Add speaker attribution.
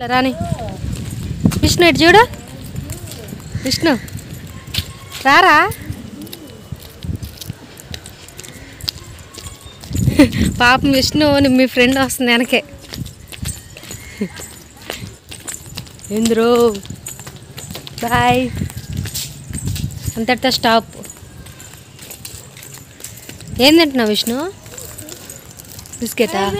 Speaker 1: ఇలా రాని. విష్ణు ఇటు చూడు. విష్ణు రారా? పాపం విష్ణు ని- మీ ఫ్రెండ్ వస్తుంది వెనకే. ఎందురో బాయ్. అంతటితో స్టాప్. ఏం తింటున్నావు విష్ణు? బిస్కెటా?